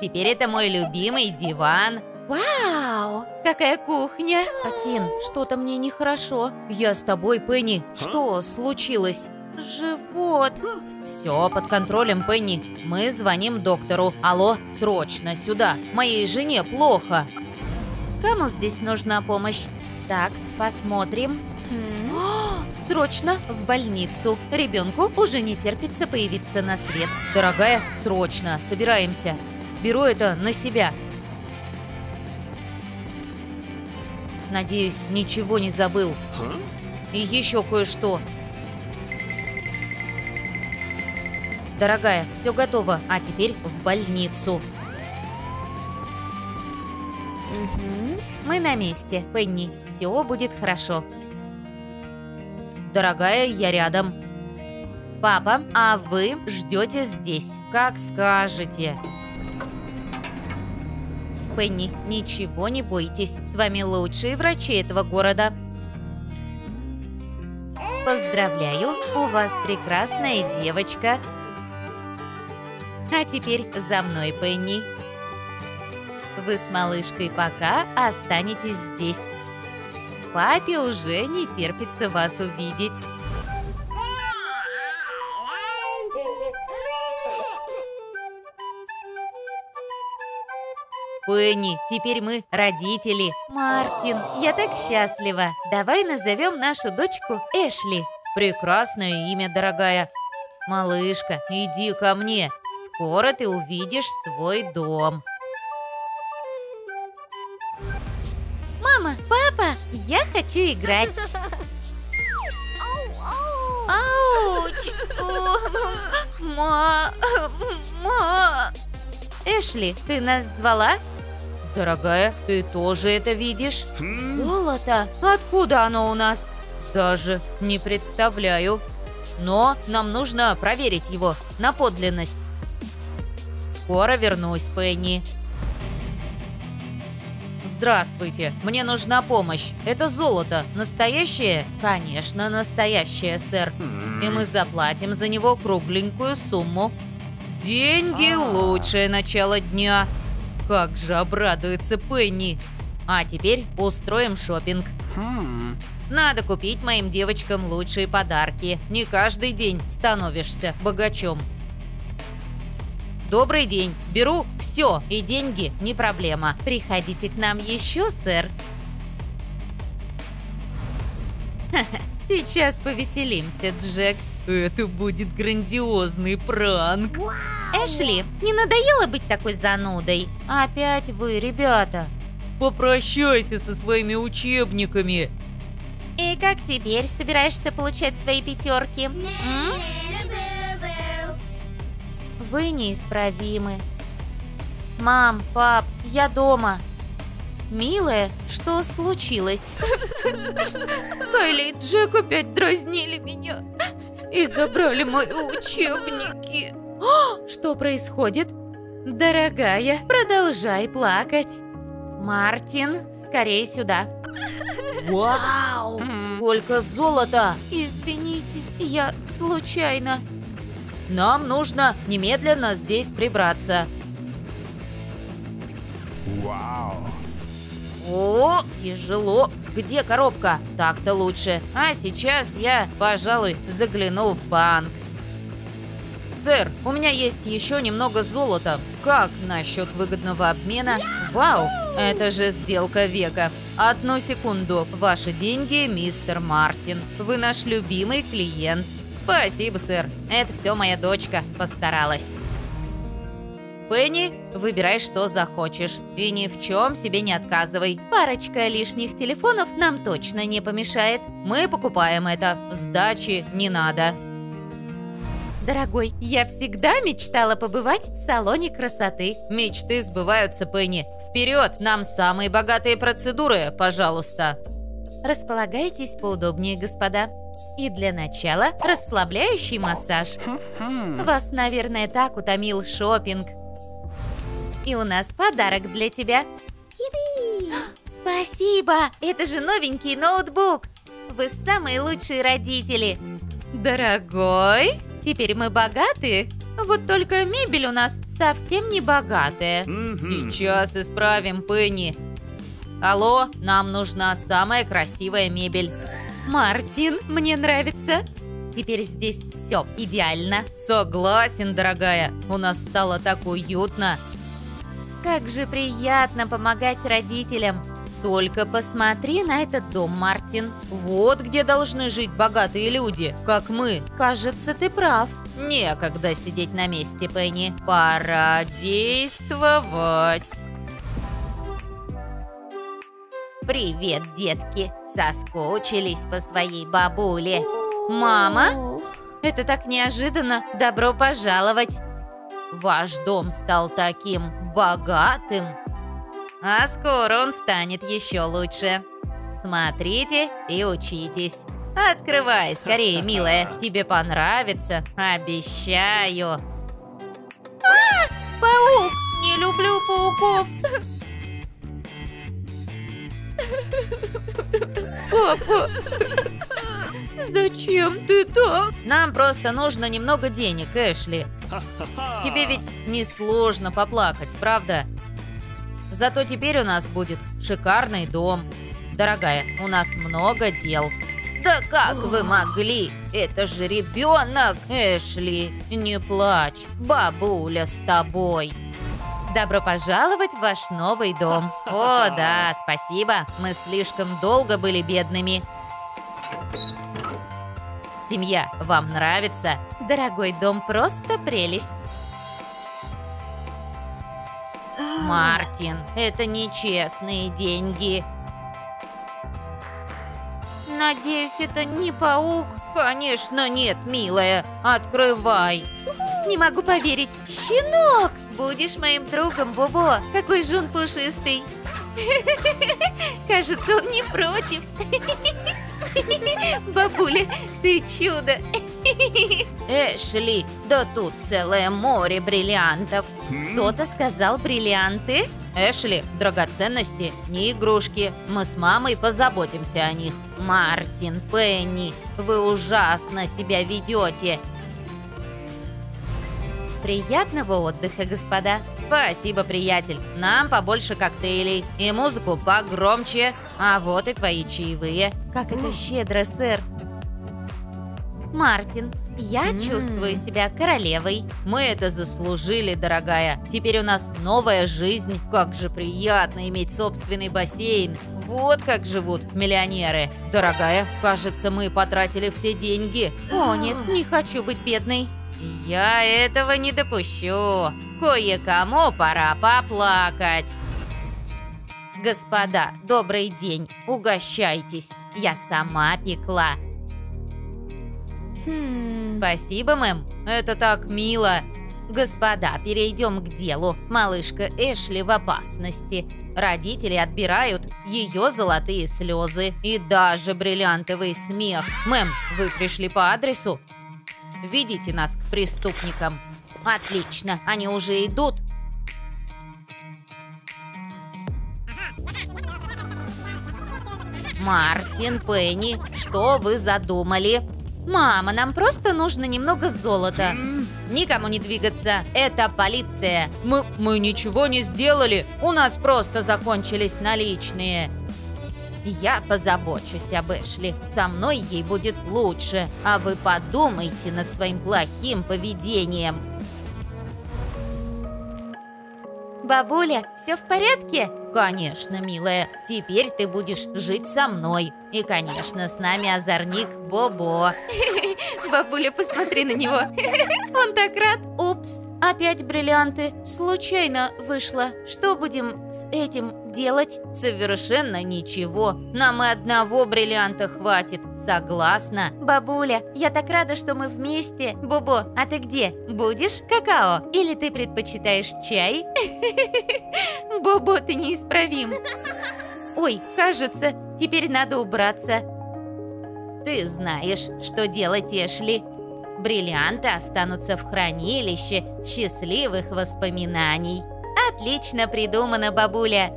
Теперь это мой любимый диван. Вау! Какая кухня! Атин, что-то мне нехорошо. Я с тобой, Пенни. Что случилось? Живот. Все под контролем, Пенни. Мы звоним доктору. Алло, срочно сюда. Моей жене плохо. Кому здесь нужна помощь? Так, посмотрим. О, Срочно в больницу. Ребенку уже не терпится появиться на свет. Дорогая, срочно, собираемся. Беру это на себя. Надеюсь, ничего не забыл. И еще кое-что. Дорогая, все готово, а теперь в больницу. Мы на месте, Пенни. Все будет хорошо. Дорогая, я рядом. Папа, а вы ждете здесь, как скажете. Пенни, ничего не бойтесь, с вами лучшие врачи этого города. Поздравляю, у вас прекрасная девочка. А теперь за мной, Пенни. Вы с малышкой пока останетесь здесь. Папе уже не терпится вас увидеть. Пенни, теперь мы родители. Мартин, я так счастлива. Давай назовем нашу дочку Эшли. Прекрасное имя, дорогая. Малышка, иди ко мне. Скоро ты увидишь свой дом. Мама, папа, я хочу играть. Ауч! Ма... Ма... Эшли, ты нас звала? Дорогая, ты тоже это видишь? Золото? Откуда оно у нас? Даже не представляю. Но нам нужно проверить его на подлинность. Скоро вернусь, Пенни. Здравствуйте, мне нужна помощь. Это золото настоящее? Конечно, настоящее, сэр. И мы заплатим за него кругленькую сумму. Деньги – лучшее начало дня. Как же обрадуется Пенни. А теперь устроим шопинг. Надо купить моим девочкам лучшие подарки. Не каждый день становишься богачом. Добрый день. Беру все, и деньги не проблема. Приходите к нам еще, сэр. Ха-ха, Сейчас повеселимся, Джек. Это будет грандиозный пранк. Эшли, не надоело быть такой занудой? Опять вы, ребята. Попрощайся со своими учебниками. И как теперь собираешься получать свои пятерки? М? Вы неисправимы. Мам, пап, я дома. Милая, что случилось? Кайли и Джек опять дразнили меня и забрали мои учебники. О, Что происходит? Дорогая, продолжай плакать. Мартин, скорее сюда. Вау, сколько золота! Извините, я случайно. Нам нужно немедленно здесь прибраться. О, тяжело. Где коробка? Так-то лучше. А сейчас я, пожалуй, загляну в банк. Сэр, у меня есть еще немного золота. Как насчет выгодного обмена? Вау, это же сделка века. Одну секунду. Ваши деньги, мистер Мартин. Вы наш любимый клиент. Спасибо, сэр. Это все моя дочка постаралась. Пенни, выбирай, что захочешь. И ни в чем себе не отказывай. Парочка лишних телефонов нам точно не помешает. Мы покупаем это. Сдачи не надо. Дорогой, я всегда мечтала побывать в салоне красоты. Мечты сбываются, Пенни. Вперед, нам самые богатые процедуры, пожалуйста. Располагайтесь поудобнее, господа. И для начала расслабляющий массаж. Вас, наверное, так утомил шопинг. И у нас подарок для тебя. Спасибо! Это же новенький ноутбук. Вы самые лучшие родители. Дорогой, теперь мы богаты. Вот только мебель у нас совсем не богатая. Сейчас исправим, Пенни. Алло, нам нужна самая красивая мебель. Мартин, мне нравится. Теперь здесь все идеально. Согласен, дорогая. У нас стало так уютно. Как же приятно помогать родителям. Только посмотри на этот дом, Мартин. Вот где должны жить богатые люди, как мы. Кажется, ты прав. Некогда сидеть на месте, Пенни. Пора действовать. Привет, детки. Соскучились по своей бабуле. Мама? Это так неожиданно. Добро пожаловать. Ваш дом стал таким богатым. А скоро он станет еще лучше. Смотрите и учитесь. Открывай скорее, милая. Тебе понравится, обещаю. А, паук! Не люблю пауков. Папа, зачем ты так? Нам просто нужно немного денег, Эшли. Тебе ведь несложно поплакать, правда? Зато теперь у нас будет шикарный дом. Дорогая, у нас много дел. Да как вы могли? Это же ребенок, Эшли. Не плачь, бабуля с тобой. Добро пожаловать в ваш новый дом. О, да, спасибо. Мы слишком долго были бедными. Семья вам нравится? Дорогой дом просто прелесть. Мартин, это нечестные деньги. Надеюсь, это не паук? Конечно нет, милая. Открывай. Не могу поверить. Щенок! Будешь моим другом, Бобо. Какой же он пушистый. Кажется, он не против. Бабуля, ты чудо. Эшли, да тут целое море бриллиантов. Кто-то сказал бриллианты? Эшли, драгоценности, не игрушки. Мы с мамой позаботимся о них. Мартин, Пенни, вы ужасно себя ведете. Приятного отдыха, господа. Спасибо, приятель. Нам побольше коктейлей и музыку погромче. А вот и твои чаевые. Как это щедро, сэр. Мартин, я чувствую себя королевой. Мы это заслужили, дорогая. Теперь у нас новая жизнь. Как же приятно иметь собственный бассейн. Вот как живут миллионеры. Дорогая, кажется, мы потратили все деньги. О, нет, не хочу быть бедной. Я этого не допущу. Кое-кому пора поплакать. Господа, добрый день. Угощайтесь. Я сама пекла. Спасибо, мэм. Это так мило. Господа, перейдем к делу. Малышка Эшли в опасности. Родители отбирают ее золотые слезы и даже бриллиантовый смех. Мэм, вы пришли по адресу? Ведите нас к преступникам. Отлично, они уже идут. Мартин, Пенни, что вы задумали? Мама, нам просто нужно немного золота. Никому не двигаться, это полиция. Мы, мы ничего не сделали, у нас просто закончились наличные. Я позабочусь об Эшли, со мной ей будет лучше, а вы подумайте над своим плохим поведением. Бабуля, все в порядке? Конечно, милая. Теперь ты будешь жить со мной. И, конечно, с нами озорник Бобо. Бабуля, посмотри на него. Он так рад. Упс, опять бриллианты. Случайно вышло. Что будем с этим делать? Совершенно ничего. Нам и одного бриллианта хватит. Согласна? Бабуля, я так рада, что мы вместе. Бобо, а ты где? Будешь какао? Или ты предпочитаешь чай? Бобо, ты неисправим. Ой, кажется, теперь надо убраться. Ты знаешь, что делать, Эшли. Бриллианты останутся в хранилище счастливых воспоминаний. Отлично придумано, бабуля.